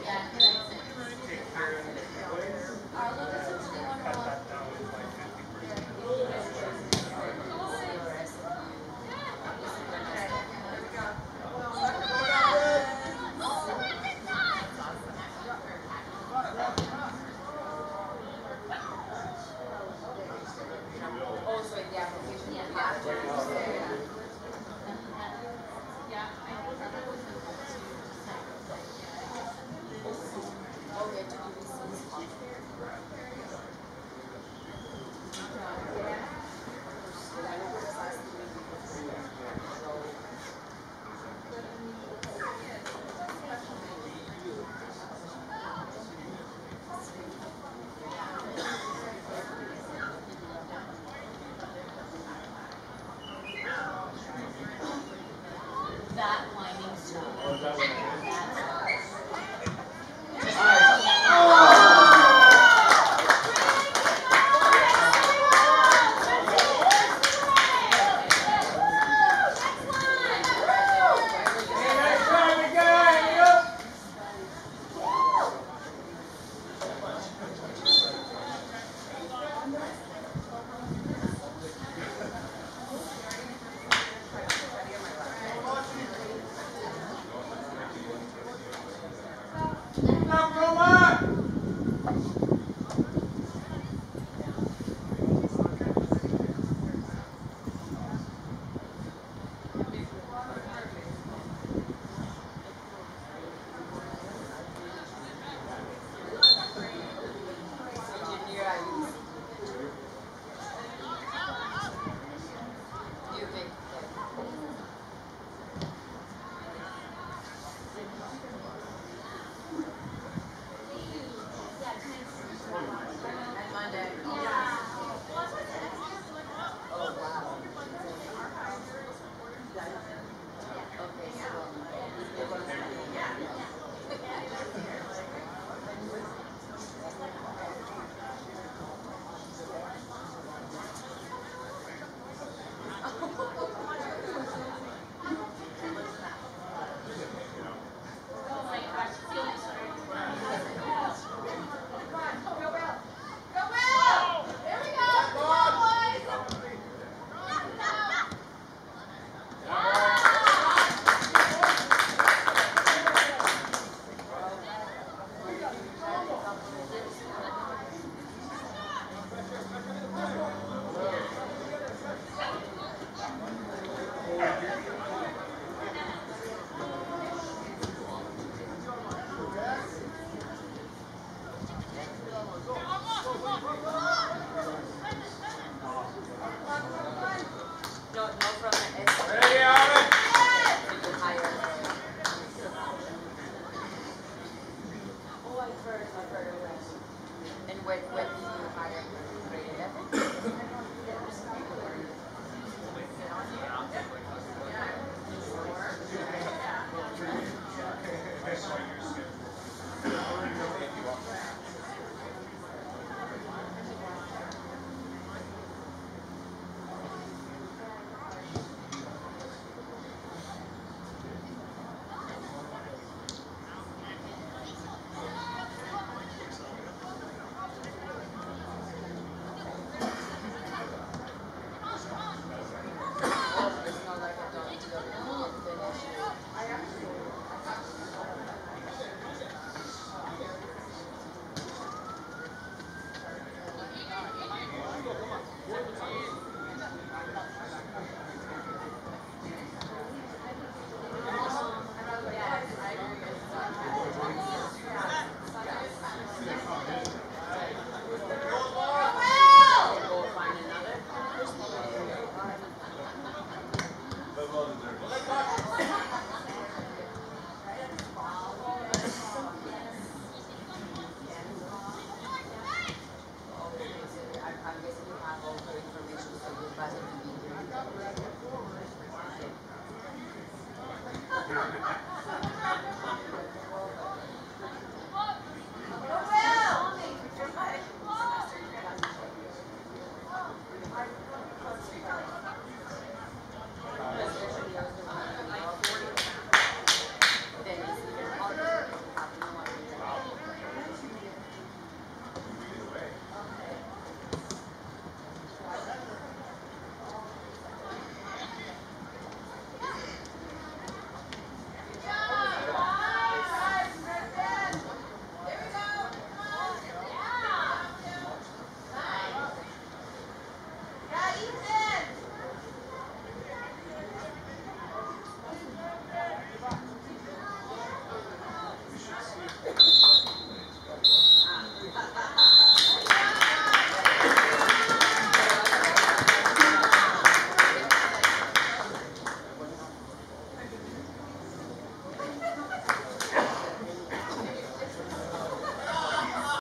Take care.